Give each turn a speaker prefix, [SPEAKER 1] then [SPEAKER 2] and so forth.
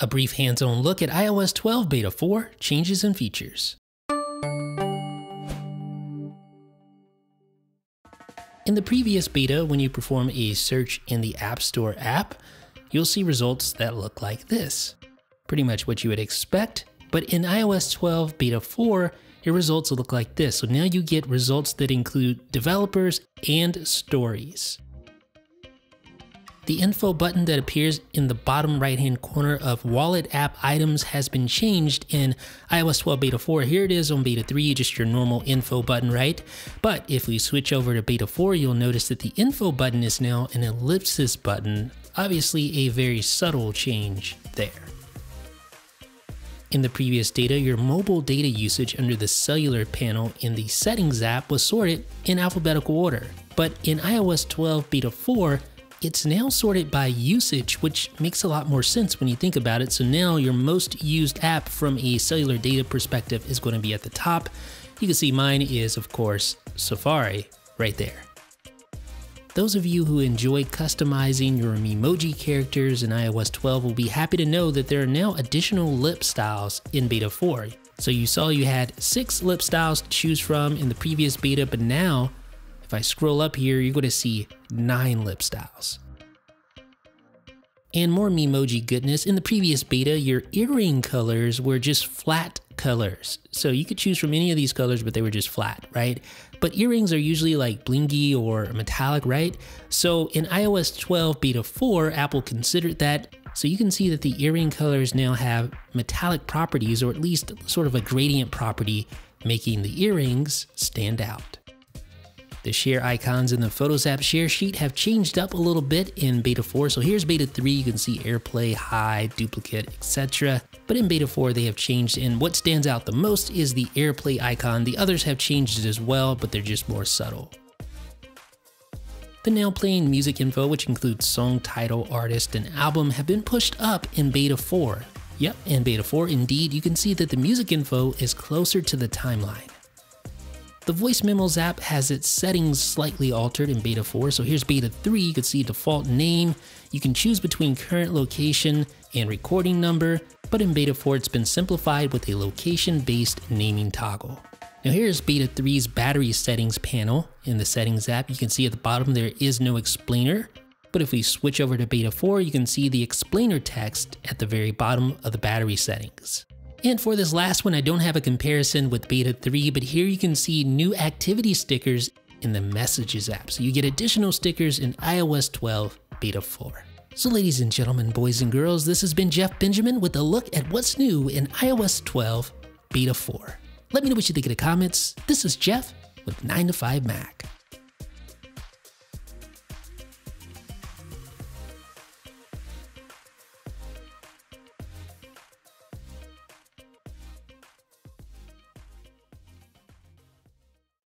[SPEAKER 1] A brief hands-on look at iOS 12 Beta 4 changes and features. In the previous beta, when you perform a search in the App Store app, you'll see results that look like this. Pretty much what you would expect, but in iOS 12 Beta 4, your results will look like this. So now you get results that include developers and stories. The info button that appears in the bottom right hand corner of wallet app items has been changed in iOS 12 beta 4. Here it is on beta 3, just your normal info button, right? But if we switch over to beta 4, you'll notice that the info button is now an ellipsis button. Obviously a very subtle change there. In the previous data, your mobile data usage under the cellular panel in the settings app was sorted in alphabetical order. But in iOS 12 beta 4, it's now sorted by usage, which makes a lot more sense when you think about it. So now your most used app from a cellular data perspective is going to be at the top. You can see mine is, of course, Safari right there. Those of you who enjoy customizing your Memoji characters in iOS 12 will be happy to know that there are now additional lip styles in Beta 4. So you saw you had six lip styles to choose from in the previous beta, but now if I scroll up here, you're going to see nine lip styles. And more Memoji goodness, in the previous beta, your earring colors were just flat colors. So you could choose from any of these colors, but they were just flat, right? But earrings are usually like blingy or metallic, right? So in iOS 12 beta 4, Apple considered that. So you can see that the earring colors now have metallic properties, or at least sort of a gradient property, making the earrings stand out. The share icons in the Photos app share sheet have changed up a little bit in beta 4. So here's beta 3, you can see AirPlay, hide, duplicate, etc. But in beta 4 they have changed and what stands out the most is the AirPlay icon. The others have changed as well, but they're just more subtle. The now playing music info, which includes song title, artist, and album, have been pushed up in beta 4. Yep, in beta 4, indeed, you can see that the music info is closer to the timeline. The Voice Memos app has its settings slightly altered in beta 4, so here's beta 3, you can see default name, you can choose between current location and recording number, but in beta 4 it's been simplified with a location-based naming toggle. Now here's beta 3's battery settings panel. In the settings app, you can see at the bottom there is no explainer, but if we switch over to beta 4, you can see the explainer text at the very bottom of the battery settings. And for this last one, I don't have a comparison with Beta 3, but here you can see new activity stickers in the Messages app. So you get additional stickers in iOS 12 Beta 4. So ladies and gentlemen, boys and girls, this has been Jeff Benjamin with a look at what's new in iOS 12 Beta 4. Let me know what you think in the comments. This is Jeff with 9 to 5 Mac.